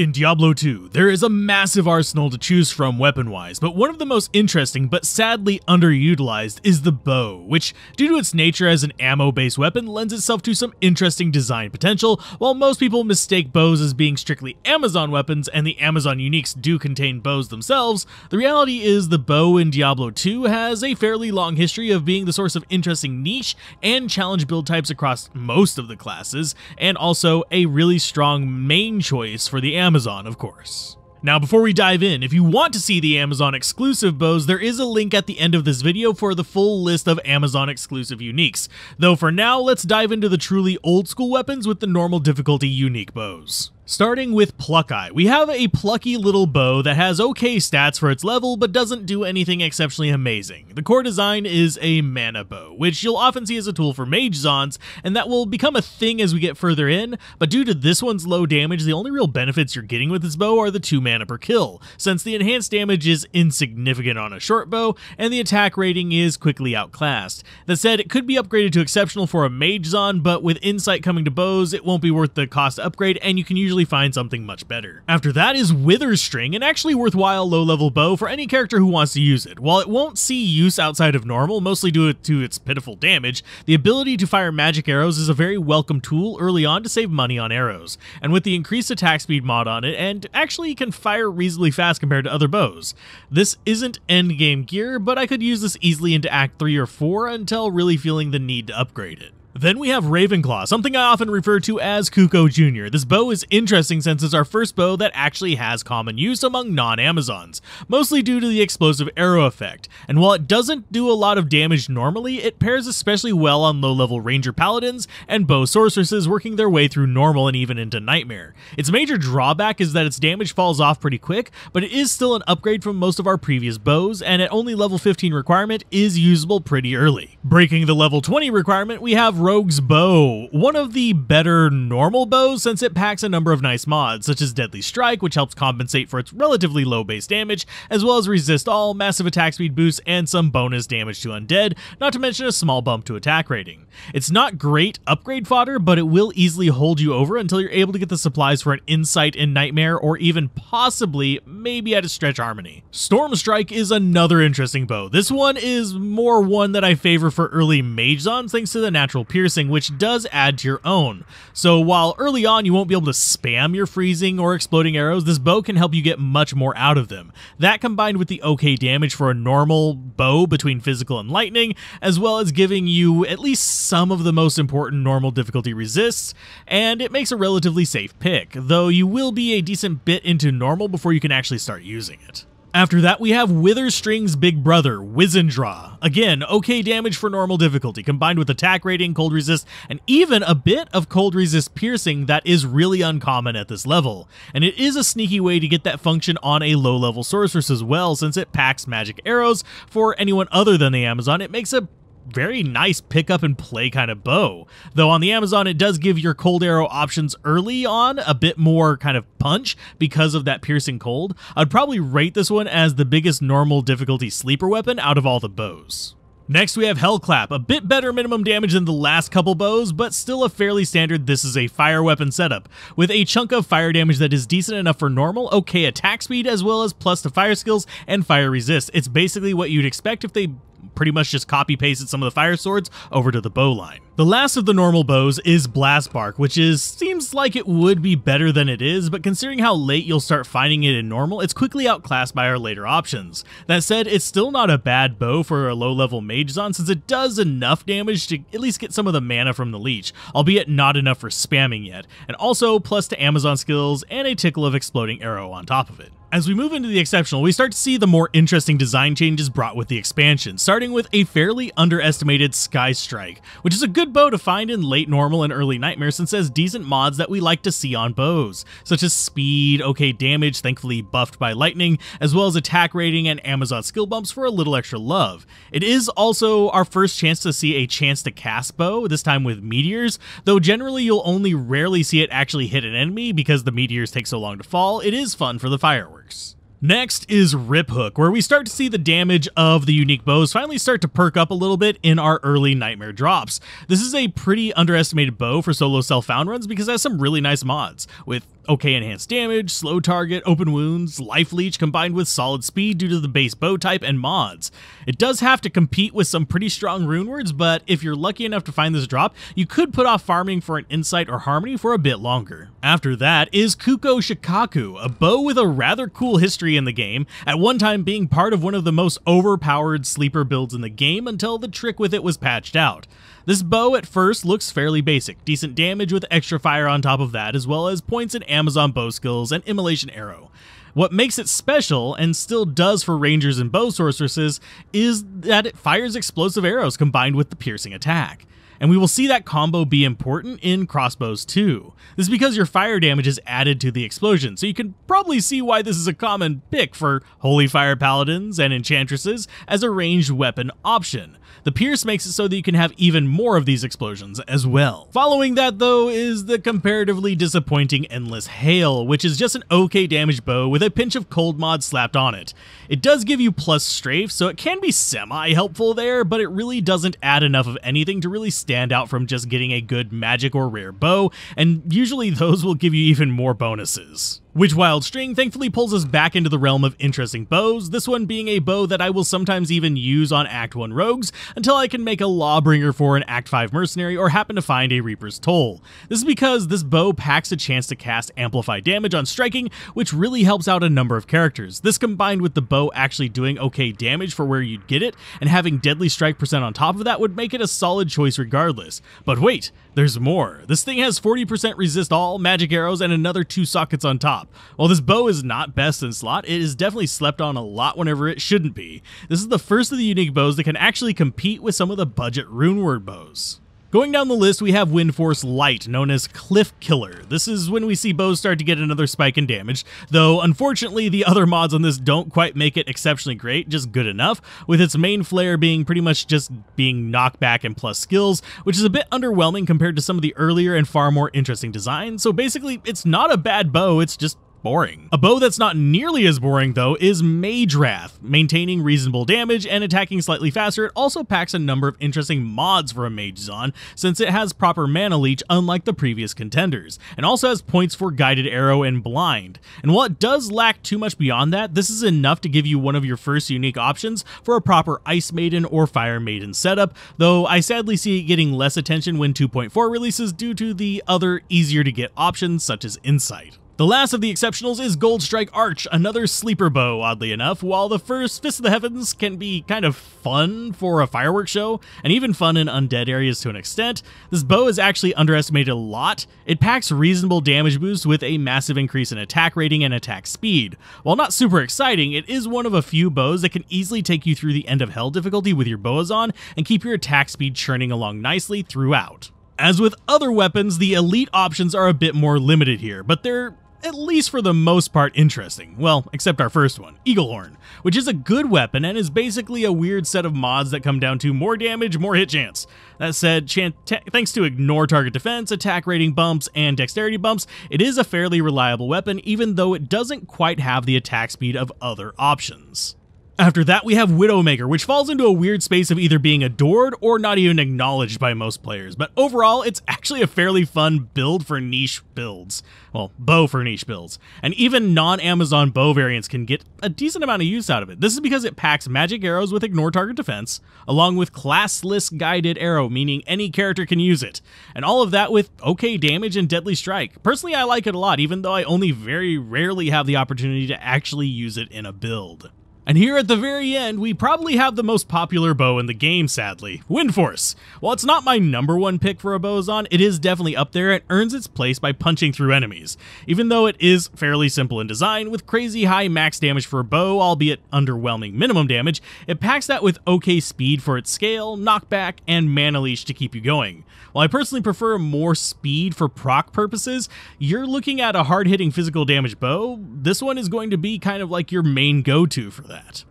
In Diablo 2, there is a massive arsenal to choose from weapon-wise, but one of the most interesting but sadly underutilized is the bow, which, due to its nature as an ammo-based weapon, lends itself to some interesting design potential. While most people mistake bows as being strictly Amazon weapons, and the Amazon uniques do contain bows themselves, the reality is the bow in Diablo 2 has a fairly long history of being the source of interesting niche and challenge build types across most of the classes, and also a really strong main choice for the Amazon Amazon, of course. Now, before we dive in, if you want to see the Amazon exclusive bows, there is a link at the end of this video for the full list of Amazon exclusive uniques. Though for now, let's dive into the truly old school weapons with the normal difficulty unique bows. Starting with Pluckeye, we have a plucky little bow that has okay stats for its level, but doesn't do anything exceptionally amazing. The core design is a mana bow, which you'll often see as a tool for Magezons, and that will become a thing as we get further in, but due to this one's low damage, the only real benefits you're getting with this bow are the 2 mana per kill, since the enhanced damage is insignificant on a short bow, and the attack rating is quickly outclassed. That said, it could be upgraded to exceptional for a Magezon, but with insight coming to bows, it won't be worth the cost upgrade, and you can usually find something much better. After that is Wither's String, an actually worthwhile low-level bow for any character who wants to use it. While it won't see use outside of normal, mostly due to its pitiful damage, the ability to fire magic arrows is a very welcome tool early on to save money on arrows. And with the increased attack speed mod on it, and actually can fire reasonably fast compared to other bows. This isn't endgame gear, but I could use this easily into Act 3 or 4 until really feeling the need to upgrade it. Then we have Ravenclaw, something I often refer to as Kuko Jr. This bow is interesting since it's our first bow that actually has common use among non-Amazons, mostly due to the explosive arrow effect, and while it doesn't do a lot of damage normally, it pairs especially well on low-level Ranger Paladins and bow sorceresses working their way through normal and even into Nightmare. Its major drawback is that its damage falls off pretty quick, but it is still an upgrade from most of our previous bows, and at only level 15 requirement is usable pretty early. Breaking the level 20 requirement, we have Rogue's Bow, one of the better normal bows since it packs a number of nice mods, such as Deadly Strike, which helps compensate for its relatively low base damage, as well as resist all, massive attack speed boosts, and some bonus damage to undead, not to mention a small bump to attack rating. It's not great upgrade fodder, but it will easily hold you over until you're able to get the supplies for an Insight in Nightmare, or even possibly, maybe at a Stretch Harmony. Storm Strike is another interesting bow. This one is more one that I favor for early Magezons thanks to the natural piercing, which does add to your own. So while early on you won't be able to spam your freezing or exploding arrows, this bow can help you get much more out of them. That combined with the okay damage for a normal bow between physical and lightning, as well as giving you at least some of the most important normal difficulty resists, and it makes a relatively safe pick, though you will be a decent bit into normal before you can actually start using it. After that, we have Witherstring's big brother, Wizendraw. Again, okay damage for normal difficulty, combined with attack rating, cold resist, and even a bit of cold resist piercing that is really uncommon at this level. And it is a sneaky way to get that function on a low-level sorceress as well, since it packs magic arrows. For anyone other than the Amazon, it makes a very nice pick up and play kind of bow. Though on the Amazon, it does give your cold arrow options early on a bit more kind of punch because of that piercing cold. I'd probably rate this one as the biggest normal difficulty sleeper weapon out of all the bows. Next, we have Hellclap, a bit better minimum damage than the last couple bows, but still a fairly standard this is a fire weapon setup, with a chunk of fire damage that is decent enough for normal, okay attack speed, as well as plus to fire skills and fire resist. It's basically what you'd expect if they pretty much just copy pasted some of the fire swords over to the bow line. The last of the normal bows is Blast Bark, which is seems like it would be better than it is, but considering how late you'll start finding it in normal, it's quickly outclassed by our later options. That said, it's still not a bad bow for a low-level Magezon since it does enough damage to at least get some of the mana from the leech, albeit not enough for spamming yet, and also plus to Amazon skills and a tickle of exploding arrow on top of it. As we move into the exceptional, we start to see the more interesting design changes brought with the expansion, starting with a fairly underestimated Sky Strike, which is a good bow to find in late normal and early nightmare since it has decent mods that we like to see on bows, such as speed, okay damage, thankfully buffed by lightning, as well as attack rating and Amazon skill bumps for a little extra love. It is also our first chance to see a chance to cast bow, this time with meteors, though generally you'll only rarely see it actually hit an enemy because the meteors take so long to fall, it is fun for the fireworks works. Next is Rip Hook, where we start to see the damage of the unique bows finally start to perk up a little bit in our early Nightmare drops. This is a pretty underestimated bow for solo self-found runs because it has some really nice mods, with okay enhanced damage, slow target, open wounds, life leech combined with solid speed due to the base bow type and mods. It does have to compete with some pretty strong rune words, but if you're lucky enough to find this drop, you could put off farming for an insight or harmony for a bit longer. After that is Kuko Shakaku, a bow with a rather cool history in the game, at one time being part of one of the most overpowered sleeper builds in the game until the trick with it was patched out. This bow at first looks fairly basic, decent damage with extra fire on top of that, as well as points in Amazon bow skills and Immolation Arrow. What makes it special, and still does for rangers and bow sorceresses, is that it fires explosive arrows combined with the piercing attack and we will see that combo be important in crossbows too. This is because your fire damage is added to the explosion, so you can probably see why this is a common pick for Holy Fire Paladins and Enchantresses as a ranged weapon option. The Pierce makes it so that you can have even more of these explosions as well. Following that though is the comparatively disappointing Endless Hail, which is just an okay damage bow with a pinch of cold mod slapped on it. It does give you plus strafe, so it can be semi-helpful there, but it really doesn't add enough of anything to really stand out from just getting a good magic or rare bow, and usually those will give you even more bonuses. Witchwild String thankfully pulls us back into the realm of interesting bows, this one being a bow that I will sometimes even use on Act 1 rogues until I can make a Lawbringer for an Act 5 mercenary or happen to find a Reaper's Toll. This is because this bow packs a chance to cast amplified damage on striking, which really helps out a number of characters. This combined with the bow actually doing okay damage for where you'd get it, and having deadly strike percent on top of that would make it a solid choice regardless. But wait, there's more. This thing has 40% resist all, magic arrows, and another two sockets on top. While this bow is not best in slot, it is definitely slept on a lot whenever it shouldn't be. This is the first of the unique bows that can actually compete with some of the budget runeword bows. Going down the list, we have Windforce Light, known as Cliff Killer. This is when we see bows start to get another spike in damage, though unfortunately the other mods on this don't quite make it exceptionally great, just good enough, with its main flare being pretty much just being knockback and plus skills, which is a bit underwhelming compared to some of the earlier and far more interesting designs, so basically it's not a bad bow, it's just boring. A bow that's not nearly as boring though is Mage Wrath. Maintaining reasonable damage and attacking slightly faster, it also packs a number of interesting mods for a Magezon, since it has proper mana leech unlike the previous contenders, and also has points for Guided Arrow and Blind. And while it does lack too much beyond that, this is enough to give you one of your first unique options for a proper Ice Maiden or Fire Maiden setup, though I sadly see it getting less attention when 2.4 releases due to the other easier to get options such as Insight. The last of the exceptionals is Goldstrike Arch, another sleeper bow, oddly enough. While the first Fist of the Heavens can be kind of fun for a fireworks show, and even fun in undead areas to an extent, this bow is actually underestimated a lot. It packs reasonable damage boost with a massive increase in attack rating and attack speed. While not super exciting, it is one of a few bows that can easily take you through the end of hell difficulty with your boas on and keep your attack speed churning along nicely throughout. As with other weapons, the elite options are a bit more limited here, but they're at least for the most part, interesting. Well, except our first one, Eaglehorn, which is a good weapon and is basically a weird set of mods that come down to more damage, more hit chance. That said, thanks to ignore target defense, attack rating bumps, and dexterity bumps, it is a fairly reliable weapon, even though it doesn't quite have the attack speed of other options. After that, we have Widowmaker, which falls into a weird space of either being adored or not even acknowledged by most players, but overall, it's actually a fairly fun build for niche builds. Well, bow for niche builds. And even non-Amazon bow variants can get a decent amount of use out of it. This is because it packs magic arrows with ignore target defense, along with classless guided arrow, meaning any character can use it. And all of that with okay damage and deadly strike. Personally, I like it a lot, even though I only very rarely have the opportunity to actually use it in a build. And here at the very end, we probably have the most popular bow in the game, sadly, Windforce. While it's not my number one pick for a Bozon, it is definitely up there and earns its place by punching through enemies. Even though it is fairly simple in design, with crazy high max damage for a bow, albeit underwhelming minimum damage, it packs that with okay speed for its scale, knockback, and mana leech to keep you going. While I personally prefer more speed for proc purposes, you're looking at a hard-hitting physical damage bow, this one is going to be kind of like your main go-to for that.